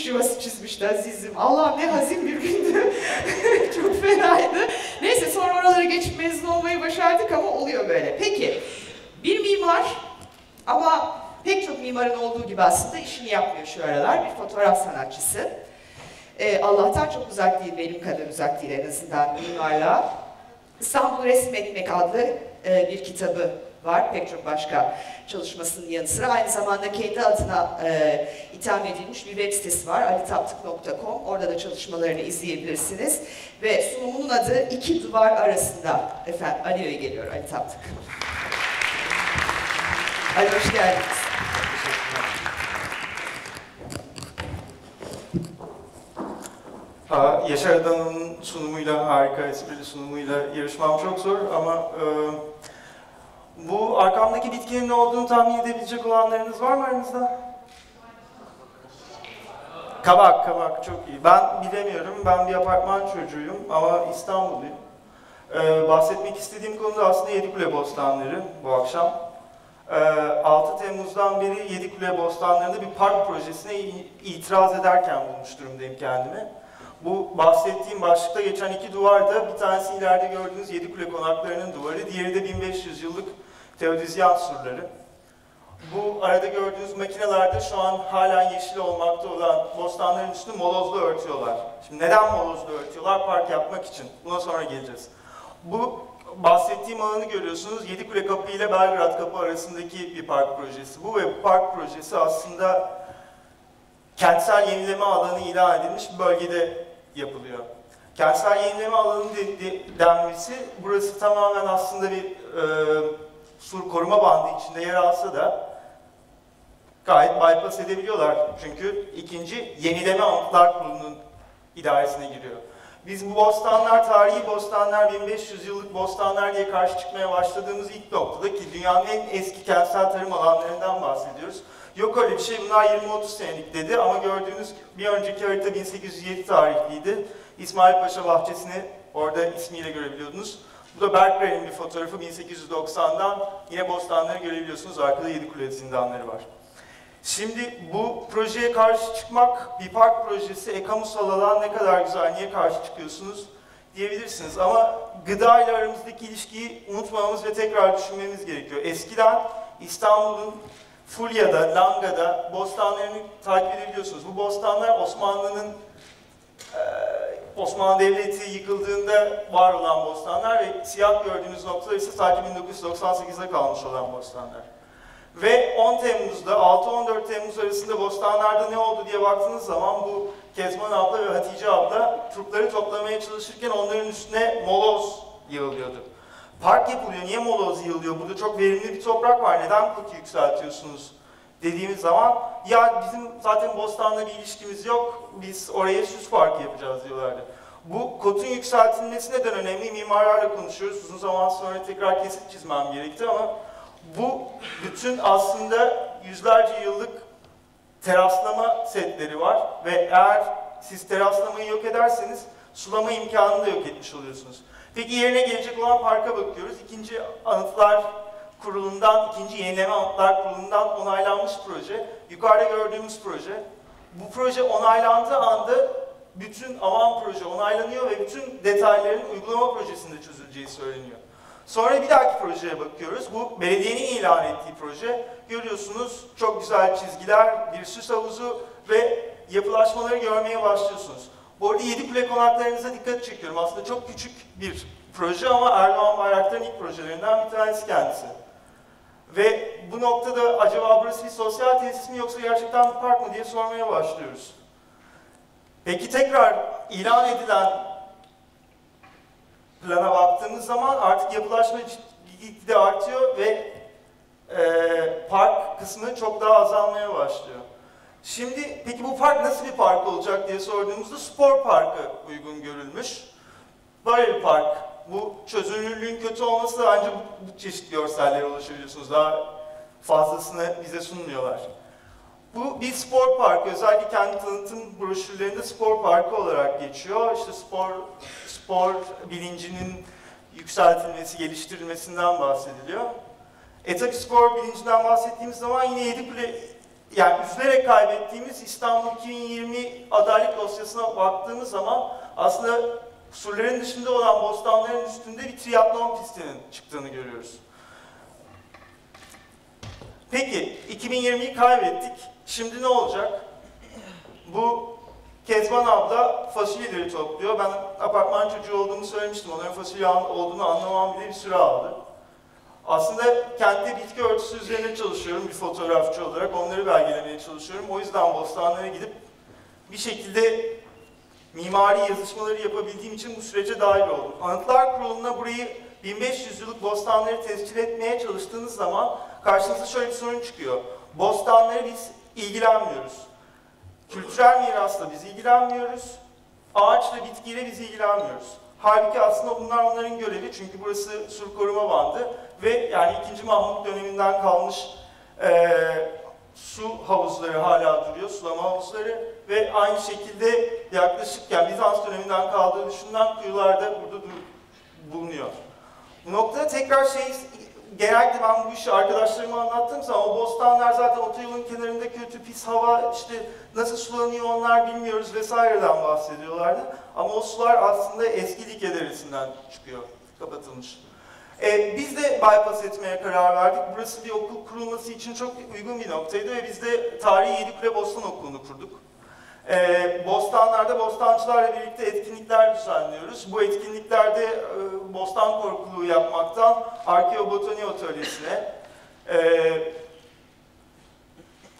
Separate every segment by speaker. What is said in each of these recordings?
Speaker 1: kuş yuvası çizmişti azizim. Allah ne hazin bir gündü. Çok fenaydı. Neyse sonra oralara geçip mezun olmayı başardık ama oluyor böyle. Peki, bir mimar ama pek çok mimarın olduğu gibi aslında işini yapmıyor şu aralar. Bir fotoğraf sanatçısı. Ee, Allah'tan çok uzak değil, benim kadar uzak değil en azından mimarlığa. İstanbul Resim Etmek adlı e, bir kitabı var. Pek çok başka çalışmasının yanı sıra. Aynı zamanda kendi adına e, itham edilmiş bir web sitesi var. alitaptık.com. Orada da çalışmalarını izleyebilirsiniz. Ve sunumunun adı İki Duvar Arasında. Efendim, Ali'ye geliyor Ali Taptık. Ali hoş geldiniz.
Speaker 2: Ha, Yaşar Adan'ın sunumuyla, harika esprili sunumuyla yarışmam çok zor ama e, bu arkamdaki bitkinin ne olduğunu tahmin edebilecek olanlarınız var mı aranızda? Kabak, kabak çok iyi. Ben bilemiyorum, ben bir apartman çocuğuyum ama İstanbulluyum. Ee, bahsetmek istediğim konu da aslında Yedikule Bostanları bu akşam. Ee, 6 Temmuz'dan beri Yedikule Bostanları'nda bir park projesine itiraz ederken bulmuş durumdayım kendimi. Bu bahsettiğim başlıkta geçen iki duvar da bir tanesi ileride gördüğünüz Yedikule konaklarının duvarı, diğeri de 1500 yıllık Teodizyan surları. Bu arada gördüğünüz makinelerde şu an hala yeşil olmakta olan bostanların üstünü molozla örtüyorlar. Şimdi neden molozla örtüyorlar? Park yapmak için. Buna sonra geleceğiz. Bu bahsettiğim alanı görüyorsunuz. Yedikule Kapı ile Belgrad Kapı arasındaki bir park projesi. Bu ve bu park projesi aslında kentsel yenileme alanı ilan edilmiş bir bölgede yapılıyor. Kentsel yenileme alanı de, denmesi, burası tamamen aslında bir e, sur koruma bandı içinde yer alsa da gayet bypass edebiliyorlar. Çünkü ikinci yenileme anıtlar kurulunun idaresine giriyor. Biz bu bostanlar, tarihi bostanlar, 1500 yıllık bostanlar diye karşı çıkmaya başladığımız ilk noktada ki dünyanın en eski kentsel tarım alanlarından bahsediyoruz. Yok öyle bir şey, bunlar 20-30 senelik dedi ama gördüğünüz bir önceki harita 1807 tarihliydi. İsmail Paşa Bahçesi'ni orada ismiyle görebiliyordunuz. Bu da Berkray'ın bir fotoğrafı 1890'dan. Yine bostanları görebiliyorsunuz. Arkada Yedikule zindanları var. Şimdi bu projeye karşı çıkmak, bir park projesi, e kamusal alan ne kadar güzel, niye karşı çıkıyorsunuz diyebilirsiniz. Ama gıda ile aramızdaki ilişkiyi unutmamamız ve tekrar düşünmemiz gerekiyor. Eskiden İstanbul'un Fulya'da, Langa'da bostanlarını takip edebiliyorsunuz. Bu bostanlar Osmanlı'nın Osmanlı Devleti yıkıldığında var olan bostanlar ve siyah gördüğünüz noktalar ise sadece 1998'de kalmış olan bostanlar. Ve 10 Temmuz'da 6-14 Temmuz arasında Bostanlar'da ne oldu diye baktığınız zaman bu Kezban abla ve Hatice abla trupları toplamaya çalışırken onların üstüne moloz yığılıyordu. Park yapılıyor, niye moloz yığılıyor? Burada çok verimli bir toprak var, neden kutu yükseltiyorsunuz? Dediğimiz zaman, ya bizim zaten Bostan'la bir ilişkimiz yok, biz oraya süs parkı yapacağız diyorlardı. Bu kotun yükseltilmesi neden önemli? Mimarlarla konuşuyoruz. Uzun zaman sonra tekrar kesit çizmem gerekti ama bu bütün aslında yüzlerce yıllık teraslama setleri var ve eğer siz teraslamayı yok ederseniz sulama imkanını da yok etmiş oluyorsunuz. Peki yerine gelecek olan parka bakıyoruz. İkinci Anıtlar Kurulu'ndan, ikinci Yenileme Anıtlar Kurulu'ndan onaylanmış proje. Yukarıda gördüğümüz proje. Bu proje onaylandığı anda bütün alan proje onaylanıyor ve bütün detayların uygulama projesinde çözüleceği söyleniyor. Sonra bir dahaki projeye bakıyoruz. Bu belediyenin ilan ettiği proje. Görüyorsunuz çok güzel çizgiler, bir süs havuzu ve yapılaşmaları görmeye başlıyorsunuz. Bu arada Yedikule konaklarınıza dikkat çekiyorum. Aslında çok küçük bir proje ama Erdoğan Bayraktar'ın ilk projelerinden bir tanesi kendisi. Bu noktada acaba burası bir sosyal tesis mi yoksa gerçekten bir park mı diye sormaya başlıyoruz. Peki tekrar ilan edilen plana baktığımız zaman artık yapılaşma gitgide artıyor ve e, park kısmı çok daha azalmaya başlıyor. Şimdi peki bu park nasıl bir park olacak diye sorduğumuzda spor parkı uygun görülmüş. Bir park. Bu çözünürlüğün kötü olması da ancak bu, bu çeşit görsellere ulaşabiliyorsunuz. Daha fazlasını bize sunmuyorlar. Bu bir spor parkı. Özellikle kendi tanıtım broşürlerinde spor parkı olarak geçiyor. İşte spor spor bilincinin yükseltilmesi, geliştirilmesinden bahsediliyor. E spor bilincinden bahsettiğimiz zaman yine Yedikule yani üzülerek kaybettiğimiz İstanbul 2020 adaylık dosyasına baktığımız zaman aslında surların dışında olan bostanların üstünde bir triatlon pistinin çıktığını görüyoruz. Peki 2020'yi kaybettik. Şimdi ne olacak? Bu Kezban abla fasulyeleri topluyor. Ben apartman çocuğu olduğumu söylemiştim. Onların fasulye olduğunu anlamam bile bir süre aldı. Aslında kentte bitki örtüsü üzerine çalışıyorum bir fotoğrafçı olarak. Onları belgelemeye çalışıyorum. O yüzden bostanlara gidip bir şekilde mimari yazışmaları yapabildiğim için bu sürece dahil oldum. Anıtlar Kurulu'na burayı 1500 yıllık bostanları tescil etmeye çalıştığınız zaman karşınıza şöyle bir sorun çıkıyor. Bostanları biz ilgilenmiyoruz. Kültürel mirasla biz ilgilenmiyoruz. Ağaçla, bitkiyle biz ilgilenmiyoruz. Halbuki aslında bunlar onların görevi çünkü burası sur koruma bandı ve yani 2. Mahmut döneminden kalmış eee, su havuzları hala duruyor, sulama havuzları ve aynı şekilde yaklaşık yani Bizans döneminden kaldığı düşünülen kuyular da burada bulunuyor. Bu noktada tekrar şey, genellikle ben bu işi arkadaşlarıma anlattığım zaman o bostanlar zaten otoyolun kenarında kötü, pis hava, işte nasıl sulanıyor onlar bilmiyoruz vesaireden bahsediyorlardı. Ama o sular aslında eski Likya Deresi'nden çıkıyor, kapatılmış. Ee, biz de bypass etmeye karar verdik. Burası bir okul kurulması için çok uygun bir noktaydı ve biz de Tarihi Yedikule Bostan Okulu'nu kurduk. Ee, bostanlarda bostancılarla birlikte etkinlikler düzenliyoruz. Bu etkinliklerde e, bostan korkuluğu yapmaktan arkeobotani atölyesine, e,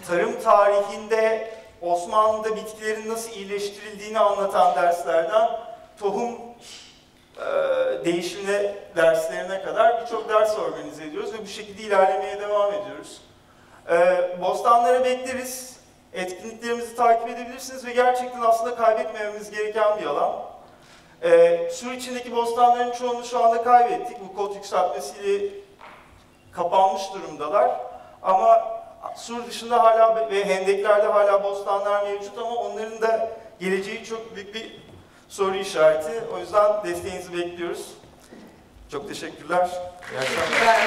Speaker 2: tarım tarihinde Osmanlı'da bitkilerin nasıl iyileştirildiğini anlatan derslerden tohum e, değişimine derslerine kadar birçok ders organize ediyoruz ve bu şekilde ilerlemeye devam ediyoruz. E, bostanlara bekleriz. Etkinliklerimizi takip edebilirsiniz ve gerçekten aslında kaybetmememiz gereken bir alan. Ee, sur içindeki bostanların çoğunu şu anda kaybettik. Bu kot yükseltmesiyle kapanmış durumdalar. Ama sur dışında hala ve hendeklerde hala bostanlar mevcut ama onların da geleceği çok büyük bir soru işareti. O yüzden desteğinizi bekliyoruz. Çok teşekkürler. İyi akşamlar.